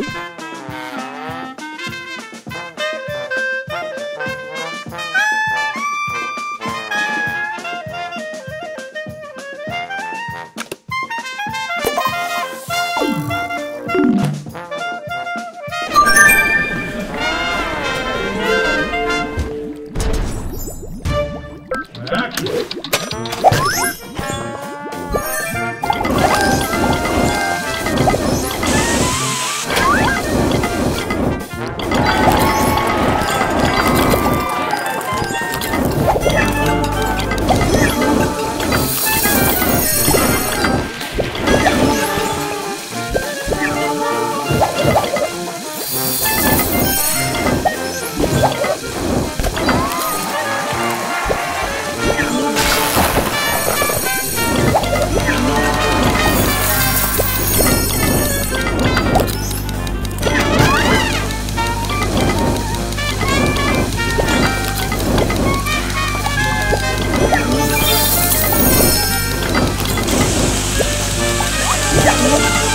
Bye. Yeah.